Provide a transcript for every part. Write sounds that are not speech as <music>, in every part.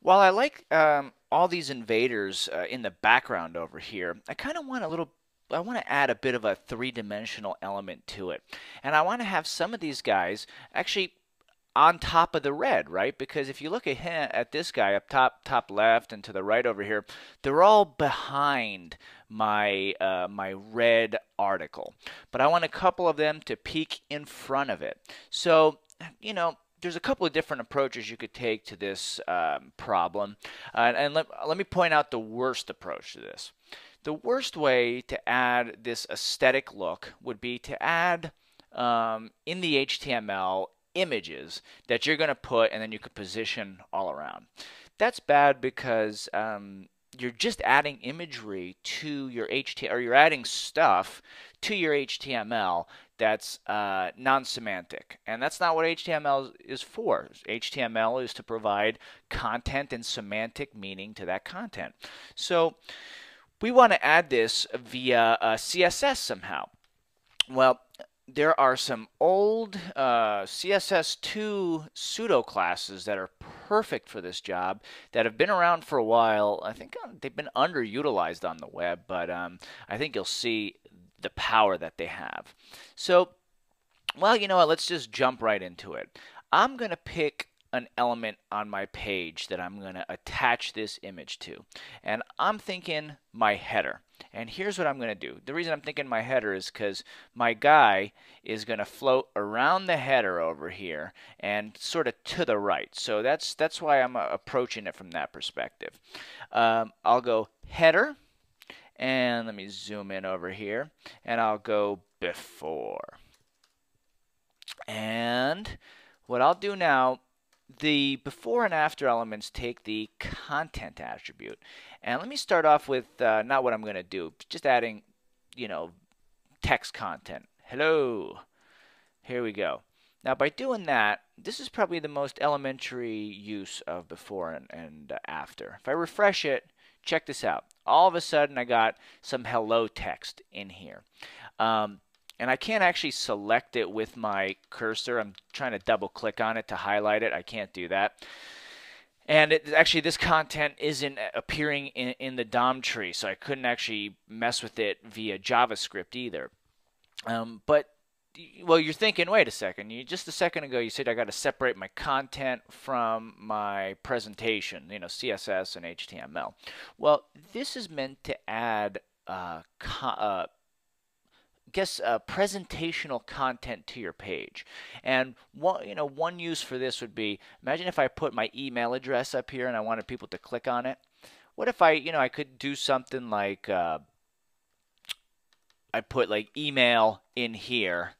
While I like um, all these invaders uh, in the background over here, I kind of want a little I want to add a bit of a three-dimensional element to it. And I want to have some of these guys actually on top of the red, right? Because if you look at him, at this guy up top, top left, and to the right over here, they're all behind my uh, my red article. But I want a couple of them to peek in front of it. So you know, there's a couple of different approaches you could take to this um, problem. Uh, and let, let me point out the worst approach to this. The worst way to add this aesthetic look would be to add um, in the HTML images that you're going to put and then you could position all around. That's bad because um, you're just adding imagery to your HTML or you're adding stuff to your HTML that's uh, non-semantic and that's not what HTML is for. HTML is to provide content and semantic meaning to that content. So we want to add this via uh, CSS somehow. Well, there are some old uh, CSS2 pseudo classes that are perfect for this job that have been around for a while. I think uh, they've been underutilized on the web, but um, I think you'll see the power that they have. So, well, you know what? Let's just jump right into it. I'm going to pick an element on my page that I'm going to attach this image to. And I'm thinking my header. And here's what I'm going to do. The reason I'm thinking my header is because my guy is going to float around the header over here and sort of to the right. So that's that's why I'm approaching it from that perspective. Um, I'll go header, and let me zoom in over here, and I'll go before. And what I'll do now the before and after elements take the content attribute. And let me start off with uh, not what I'm going to do, just adding, you know, text content. Hello. Here we go. Now by doing that, this is probably the most elementary use of before and, and after. If I refresh it, check this out. All of a sudden I got some hello text in here. Um, and I can't actually select it with my cursor. I'm trying to double click on it to highlight it. I can't do that. And it, actually, this content isn't appearing in, in, the DOM tree, so I couldn't actually mess with it via JavaScript either. Um, but well, you're thinking, wait a second. You just a second ago you said I got to separate my content from my presentation, you know, CSS and HTML. Well, this is meant to add uh, uh, guess uh, presentational content to your page. And one, you know, one use for this would be imagine if I put my email address up here and I wanted people to click on it. What if I, you know, I could do something like uh, I put like email in here.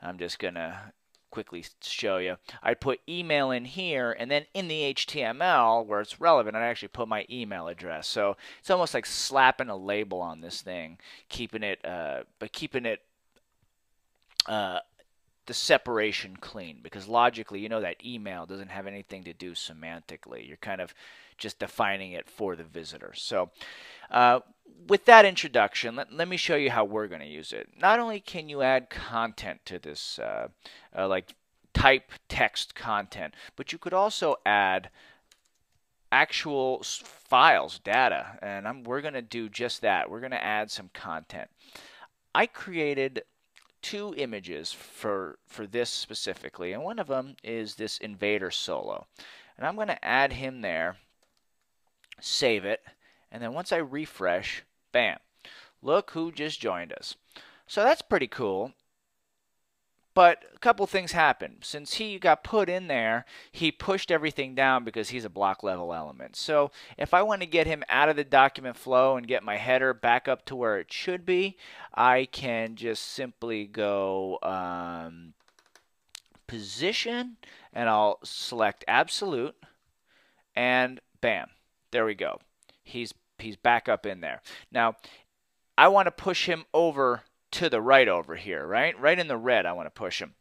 I'm just gonna quickly show you. I'd put email in here, and then in the HTML, where it's relevant, I'd actually put my email address. So it's almost like slapping a label on this thing, keeping it, uh, but keeping it uh, the separation clean because logically you know that email doesn't have anything to do semantically you're kind of just defining it for the visitor so uh, with that introduction let, let me show you how we're going to use it. Not only can you add content to this uh, uh, like type text content but you could also add actual files data and I'm, we're going to do just that. We're going to add some content. I created two images for, for this specifically, and one of them is this Invader Solo. And I'm going to add him there, save it, and then once I refresh, bam, look who just joined us. So that's pretty cool. But a couple things happened. Since he got put in there, he pushed everything down because he's a block level element. So if I want to get him out of the document flow and get my header back up to where it should be, I can just simply go um, position and I'll select absolute and bam, there we go. He's he's back up in there. Now, I want to push him over to the right over here, right? Right in the red, I want to push him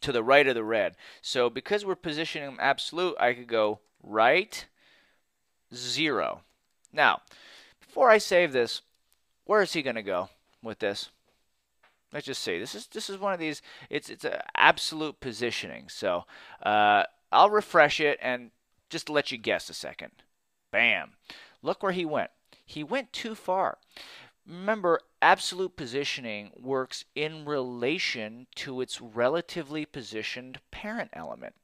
to the right of the red. So because we're positioning him absolute, I could go right, zero. Now, before I save this, where is he going to go with this? Let's just see. This is this is one of these. It's it's an absolute positioning. So uh, I'll refresh it and just let you guess a second. Bam. Look where he went. He went too far. Remember, absolute positioning works in relation to its relatively positioned parent element.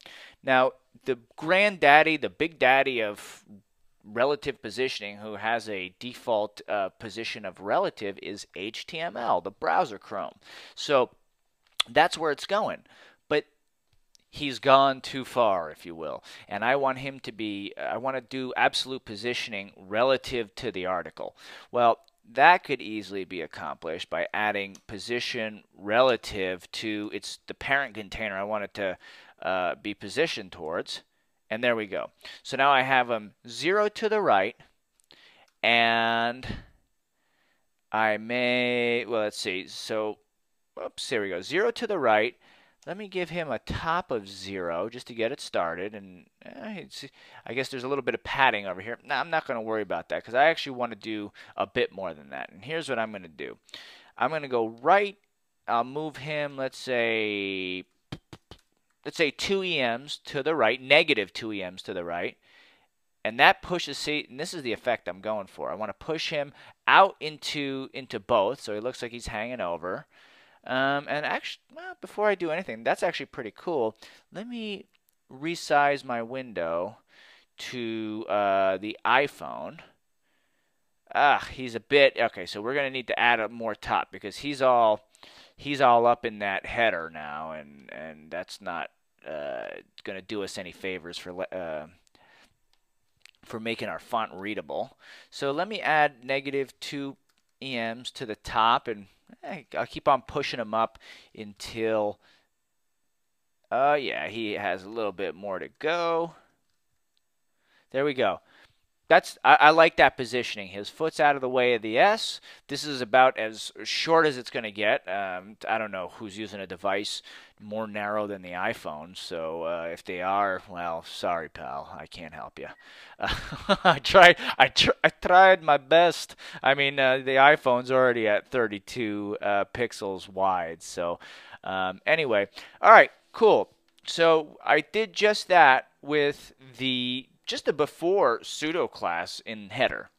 Now, the granddaddy, the big daddy of relative positioning who has a default uh, position of relative is HTML, the browser Chrome. So that's where it's going. He's gone too far, if you will. And I want him to be, I want to do absolute positioning relative to the article. Well, that could easily be accomplished by adding position relative to its the parent container I want it to uh, be positioned towards. And there we go. So now I have them 0 to the right, and I may, well, let's see. So, oops, here we go. 0 to the right. Let me give him a top of 0 just to get it started. And eh, I guess there's a little bit of padding over here. Now, I'm not going to worry about that because I actually want to do a bit more than that. And here's what I'm going to do. I'm going to go right. I'll move him, let's say, let's say 2 EMs to the right, negative 2 EMs to the right, and that pushes, see, and this is the effect I'm going for. I want to push him out into into both, so he looks like he's hanging over. Um, and actually, well, before I do anything, that's actually pretty cool. Let me resize my window to uh, the iPhone. Ah, he's a bit okay. So we're gonna need to add a more top because he's all he's all up in that header now, and and that's not uh, going to do us any favors for uh, for making our font readable. So let me add negative two EMs to the top, and I'll keep on pushing him up until. Oh uh, yeah, he has a little bit more to go. There we go that's I, I, like that positioning. His foot's out of the way of the S. This is about as short as it's going to get. Um, I don't know who's using a device more narrow than the iPhone. So uh, if they are, well, sorry, pal, I can't help you. <laughs> Uh, I tried. I, tr- I tried my best. I mean, uh, the iPhone's already at 32 uh, pixels wide. So um, anyway, all right, cool. So I did just that with the just a before pseudo class in header.